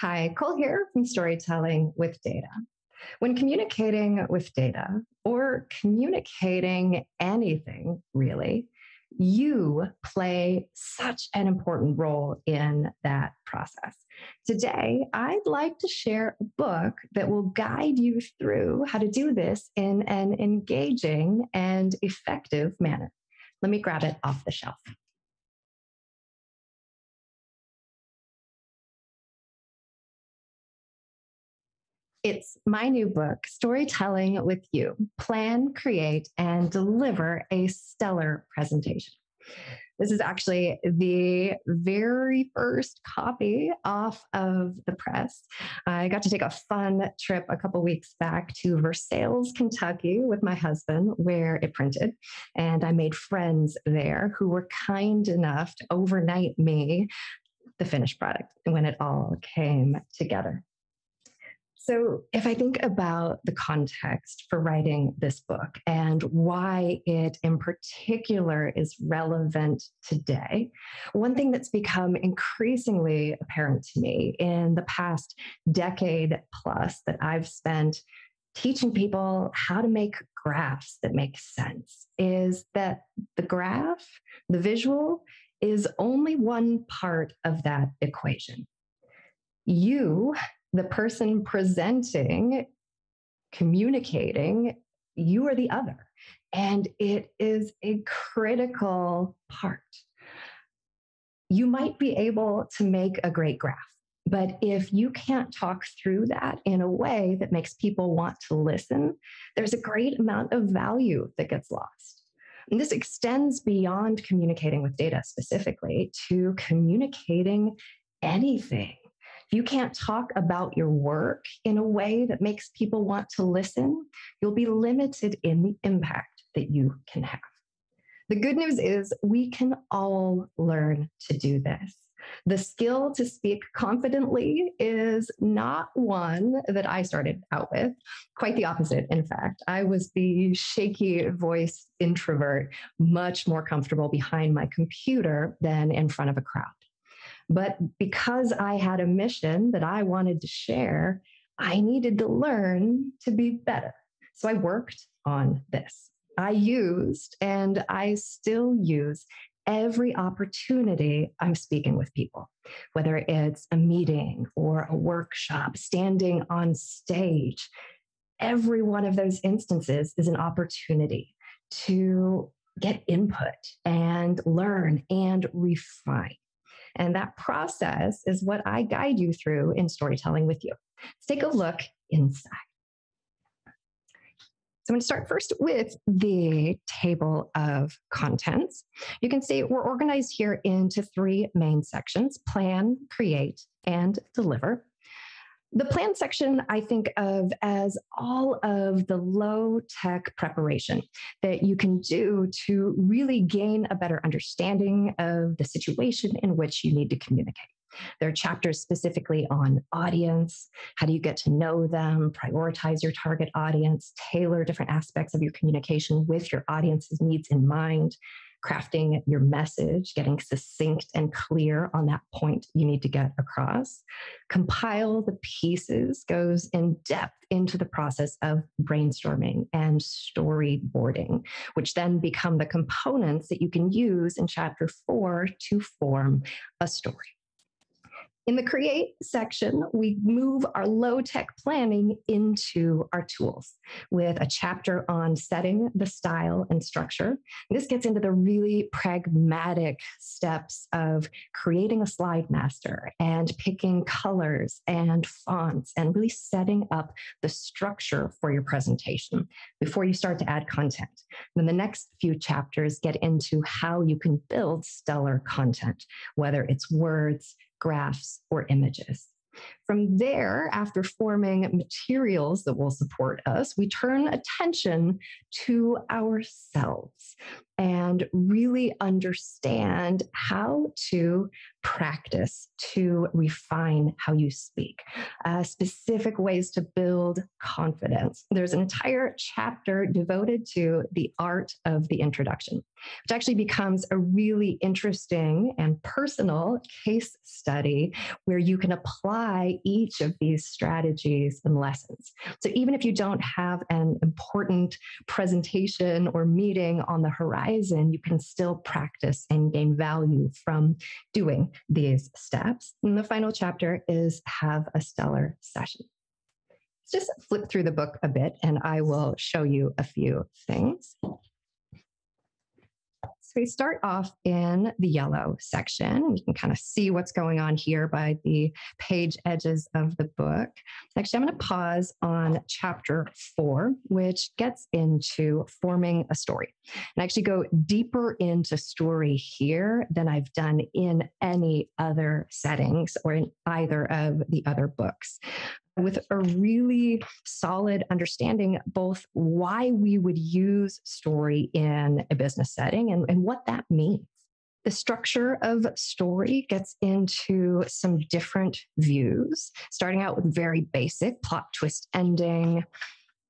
Hi, Cole here from Storytelling with Data. When communicating with data or communicating anything really, you play such an important role in that process. Today, I'd like to share a book that will guide you through how to do this in an engaging and effective manner. Let me grab it off the shelf. It's my new book, Storytelling with You Plan, Create, and Deliver a Stellar Presentation. This is actually the very first copy off of the press. I got to take a fun trip a couple weeks back to Versailles, Kentucky with my husband, where it printed. And I made friends there who were kind enough to overnight me the finished product when it all came together. So, if I think about the context for writing this book and why it in particular is relevant today, one thing that's become increasingly apparent to me in the past decade plus that I've spent teaching people how to make graphs that make sense is that the graph, the visual, is only one part of that equation. You the person presenting, communicating, you are the other. And it is a critical part. You might be able to make a great graph, but if you can't talk through that in a way that makes people want to listen, there's a great amount of value that gets lost. And this extends beyond communicating with data specifically to communicating anything if you can't talk about your work in a way that makes people want to listen, you'll be limited in the impact that you can have. The good news is we can all learn to do this. The skill to speak confidently is not one that I started out with. Quite the opposite, in fact. I was the shaky voice introvert, much more comfortable behind my computer than in front of a crowd. But because I had a mission that I wanted to share, I needed to learn to be better. So I worked on this. I used and I still use every opportunity I'm speaking with people, whether it's a meeting or a workshop, standing on stage. Every one of those instances is an opportunity to get input and learn and refine. And that process is what I guide you through in storytelling with you. Let's take a look inside. So I'm going to start first with the table of contents. You can see we're organized here into three main sections plan, create, and deliver. The plan section I think of as all of the low tech preparation that you can do to really gain a better understanding of the situation in which you need to communicate. There are chapters specifically on audience. How do you get to know them, prioritize your target audience, tailor different aspects of your communication with your audience's needs in mind? Crafting your message, getting succinct and clear on that point you need to get across. Compile the pieces goes in depth into the process of brainstorming and storyboarding, which then become the components that you can use in chapter four to form a story. In the create section, we move our low tech planning into our tools with a chapter on setting the style and structure. This gets into the really pragmatic steps of creating a slide master and picking colors and fonts and really setting up the structure for your presentation before you start to add content. Then the next few chapters get into how you can build stellar content, whether it's words, graphs, or images. From there, after forming materials that will support us, we turn attention to ourselves. and really understand how to practice to refine how you speak, uh, specific ways to build confidence. There's an entire chapter devoted to the art of the introduction, which actually becomes a really interesting and personal case study where you can apply each of these strategies and lessons. So even if you don't have an important presentation or meeting on the horizon, you can still practice and gain value from doing these steps. And the final chapter is have a stellar session. Just flip through the book a bit and I will show you a few things. So we start off in the yellow section. We can kind of see what's going on here by the page edges of the book. Actually, I'm going to pause on chapter four, which gets into forming a story. And actually go deeper into story here than I've done in any other settings or in either of the other books with a really solid understanding both why we would use story in a business setting and, and what that means. The structure of story gets into some different views, starting out with very basic plot twist ending,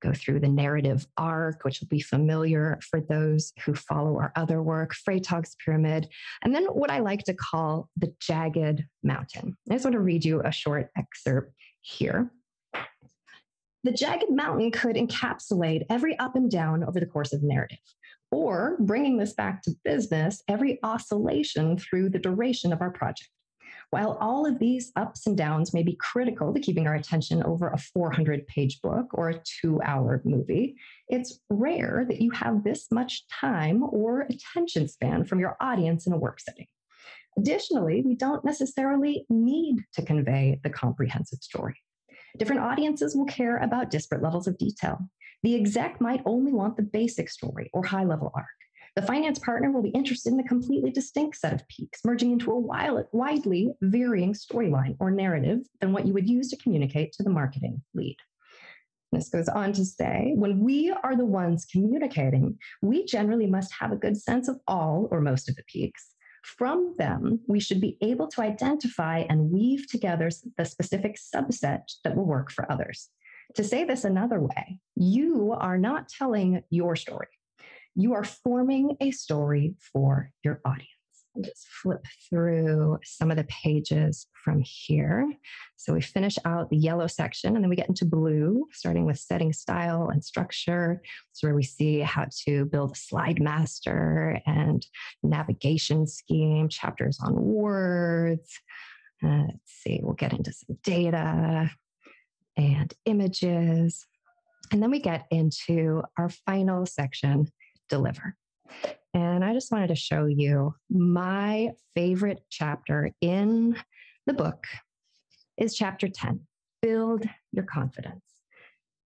go through the narrative arc, which will be familiar for those who follow our other work, Freytag's pyramid, and then what I like to call the jagged mountain. I just want to read you a short excerpt here. The jagged mountain could encapsulate every up and down over the course of the narrative. Or, bringing this back to business, every oscillation through the duration of our project. While all of these ups and downs may be critical to keeping our attention over a 400 page book or a two hour movie, it's rare that you have this much time or attention span from your audience in a work setting. Additionally, we don't necessarily need to convey the comprehensive story. Different audiences will care about disparate levels of detail. The exec might only want the basic story or high level arc. The finance partner will be interested in a completely distinct set of peaks, merging into a widely varying storyline or narrative than what you would use to communicate to the marketing lead. This goes on to say when we are the ones communicating, we generally must have a good sense of all or most of the peaks from them, we should be able to identify and weave together the specific subset that will work for others. To say this another way, you are not telling your story. You are forming a story for your audience Let's just flip through some of the pages from here. So we finish out the yellow section and then we get into blue, starting with setting style and structure. It's where we see how to build a slide master and navigation scheme, chapters on words. Uh, let's see, we'll get into some data and images. And then we get into our final section, deliver. And I just wanted to show you my favorite chapter in the book is chapter 10 Build Your Confidence.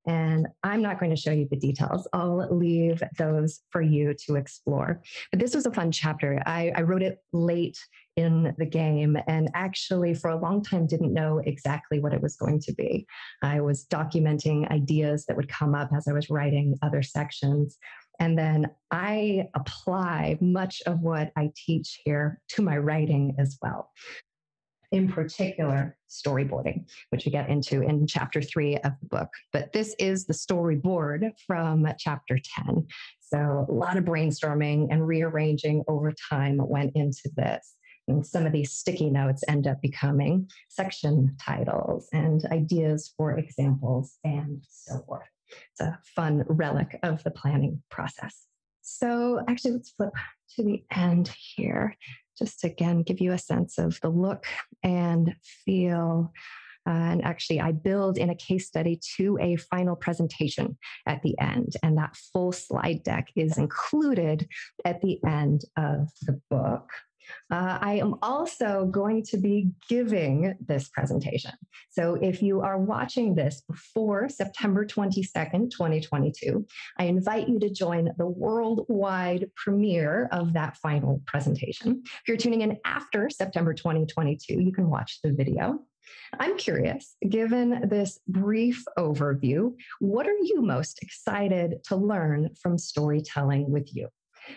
And I'm not going to show you the details. I'll leave those for you to explore. But this was a fun chapter. I, I, wrote it late in the game and actually, for a long time, didn't know exactly what it was going to be. I was documenting ideas that would come up as I was writing other sections. And then I apply much of what I teach here to my writing as well. In particular, storyboarding, which we get into in chapter three of the book. But this is the storyboard from chapter 10. So a lot of brainstorming and rearranging over time went into this. And some of these sticky notes end up becoming section titles and ideas for examples and so forth. It's a fun relic of the planning process. So, actually, let's flip to the end here, just to again give you a sense of the look and feel. Uh, and actually, I build in a case study to a final presentation at the end. And that full slide deck is included at the end of the book. Uh, I am also going to be giving this presentation. So if you are watching this before September 22nd, 2022, I invite you to join the worldwide premiere of that final presentation. If you're tuning in after September 2022, you can watch the video. I'm curious, given this brief overview, what are you most excited to learn from storytelling with you?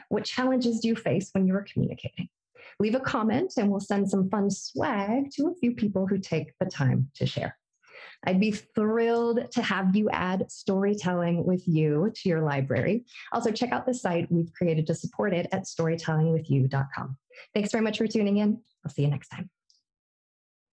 What challenges do you face when you are communicating? Leave a comment and we'll send some fun swag to a few people who take the time to share. I'd be thrilled to have you add storytelling with you to your library. Also, check out the site we've created to support it at storytellingwithyou.com. Thanks very much for tuning in. I'll see you next time.